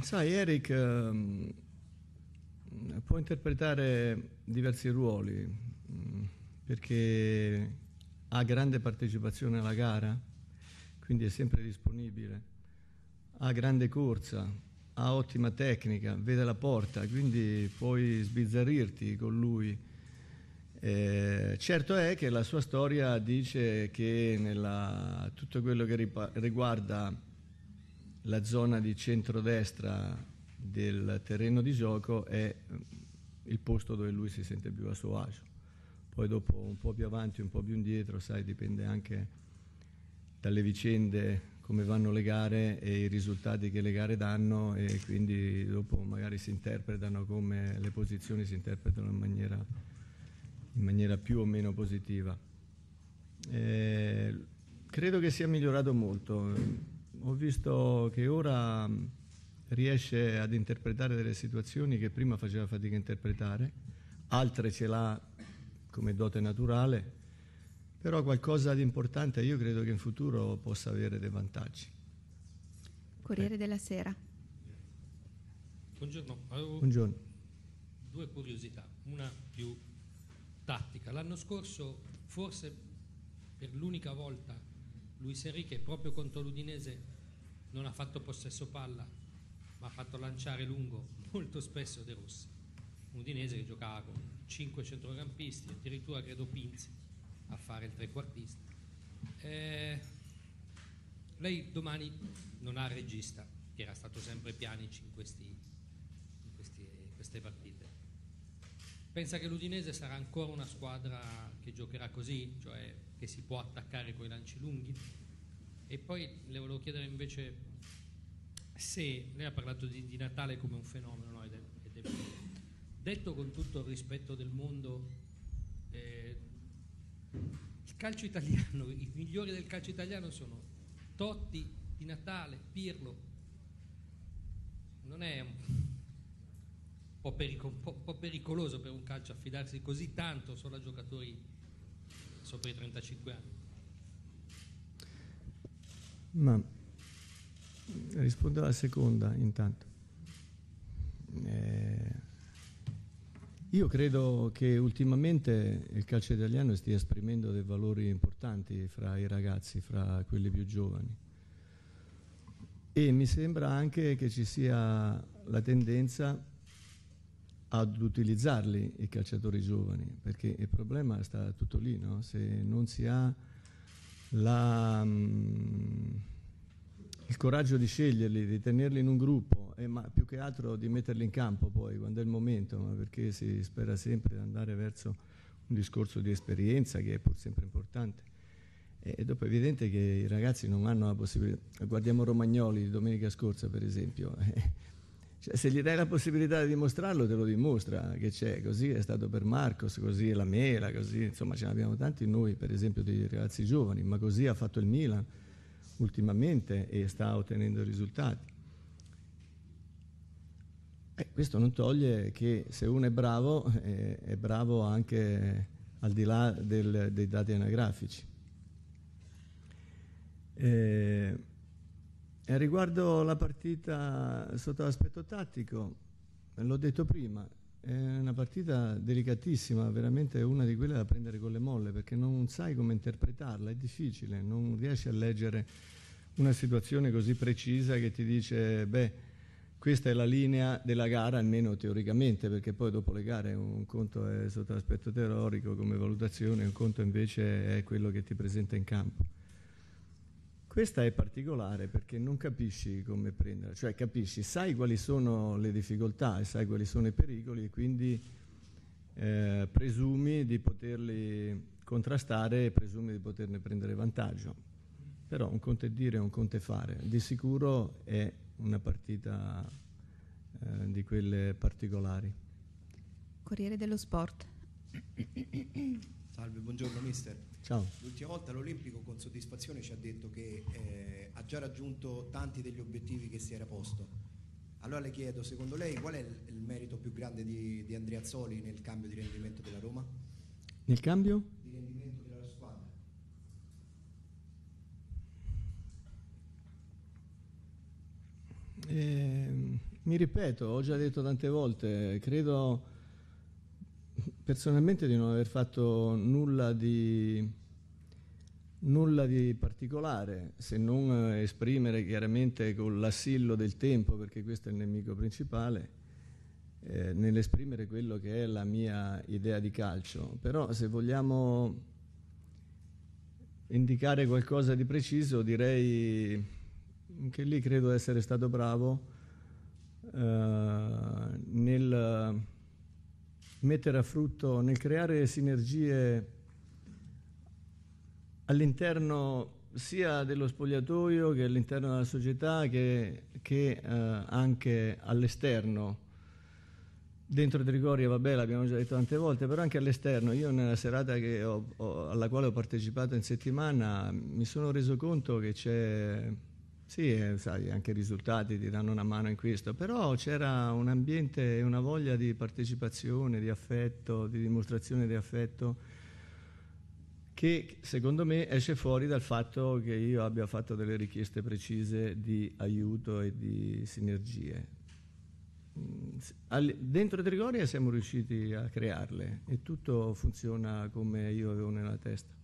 Sai, Eric ehm, può interpretare diversi ruoli mm, perché ha grande partecipazione alla gara, quindi è sempre disponibile, ha grande corsa, ha ottima tecnica, vede la porta, quindi puoi sbizzarrirti con lui. Eh, certo è che la sua storia dice che nella, tutto quello che riguarda la zona di centrodestra del terreno di gioco è il posto dove lui si sente più a suo agio. Poi dopo un po' più avanti, un po' più indietro, sai, dipende anche dalle vicende, come vanno le gare e i risultati che le gare danno e quindi dopo magari si interpretano come le posizioni si interpretano in maniera, in maniera più o meno positiva. Eh, credo che sia migliorato molto ho visto che ora riesce ad interpretare delle situazioni che prima faceva fatica a interpretare, altre ce l'ha come dote naturale, però qualcosa di importante io credo che in futuro possa avere dei vantaggi. Corriere eh. della Sera. Buongiorno, avevo Buongiorno. due curiosità, una più tattica. L'anno scorso, forse per l'unica volta Luis Enrique proprio contro l'Udinese non ha fatto possesso palla, ma ha fatto lanciare lungo molto spesso De Rossi. Udinese che giocava con 5 centrocampisti, addirittura credo Pinzi a fare il trequartista. Eh, lei domani non ha regista, che era stato sempre Pianici in, questi, in questi, queste partite. Pensa che l'Udinese sarà ancora una squadra che giocherà così, cioè che si può attaccare con i lanci lunghi? E poi le volevo chiedere invece se lei ha parlato di, di Natale come un fenomeno, no? ed è, ed è, detto con tutto il rispetto del mondo, eh, il calcio italiano, i migliori del calcio italiano sono Totti, Di Natale, Pirlo. Non è po', perico, po', po pericoloso per un calcio affidarsi così tanto solo a giocatori sopra i 35 anni? Ma rispondo alla seconda intanto. Eh, io credo che ultimamente il calcio italiano stia esprimendo dei valori importanti fra i ragazzi, fra quelli più giovani. E mi sembra anche che ci sia la tendenza ad utilizzarli i calciatori giovani, perché il problema sta tutto lì, no? se non si ha la, mm, il coraggio di sceglierli, di tenerli in un gruppo, e, ma più che altro di metterli in campo poi quando è il momento, ma perché si spera sempre di andare verso un discorso di esperienza che è pur sempre importante. E dopo è evidente che i ragazzi non hanno la possibilità, guardiamo Romagnoli domenica scorsa per esempio, cioè, se gli dai la possibilità di dimostrarlo te lo dimostra che c'è, così è stato per Marcos, così è la Mela, così insomma ce ne abbiamo tanti noi per esempio dei ragazzi giovani, ma così ha fatto il Milan ultimamente e sta ottenendo risultati. Eh, questo non toglie che se uno è bravo eh, è bravo anche al di là del, dei dati anagrafici. Eh, riguardo la partita sotto l'aspetto tattico, l'ho detto prima, è una partita delicatissima, veramente una di quelle da prendere con le molle perché non sai come interpretarla, è difficile, non riesci a leggere una situazione così precisa che ti dice, beh, questa è la linea della gara, almeno teoricamente, perché poi dopo le gare un conto è sotto l'aspetto teorico come valutazione, un conto invece è quello che ti presenta in campo. Questa è particolare perché non capisci come prenderla, cioè capisci, sai quali sono le difficoltà e sai quali sono i pericoli e quindi eh, presumi di poterli contrastare e presumi di poterne prendere vantaggio. Però un conto è dire un conto è fare. Di sicuro è una partita eh, di quelle particolari. Corriere dello Sport. Salve, buongiorno mister. Ciao. L'ultima volta all'Olimpico con soddisfazione ci ha detto che eh, ha già raggiunto tanti degli obiettivi che si era posto. Allora le chiedo, secondo lei qual è il, il merito più grande di, di Andrea Zoli nel cambio di rendimento della Roma? Nel cambio? Di rendimento della squadra. Eh, mi ripeto, ho già detto tante volte, credo personalmente di non aver fatto nulla di, nulla di particolare, se non esprimere chiaramente con l'assillo del tempo, perché questo è il nemico principale, eh, nell'esprimere quello che è la mia idea di calcio. Però se vogliamo indicare qualcosa di preciso, direi che lì credo essere stato bravo eh, nel mettere a frutto, nel creare sinergie all'interno sia dello spogliatoio che all'interno della società che, che eh, anche all'esterno dentro Trigoria, vabbè, l'abbiamo già detto tante volte, però anche all'esterno. Io nella serata ho, ho, alla quale ho partecipato in settimana mi sono reso conto che c'è, sì, eh, sai, anche i risultati ti danno una mano in questo, però c'era un ambiente e una voglia di partecipazione, di affetto, di dimostrazione di affetto che secondo me esce fuori dal fatto che io abbia fatto delle richieste precise di aiuto e di sinergie dentro Trigoria siamo riusciti a crearle e tutto funziona come io avevo nella testa.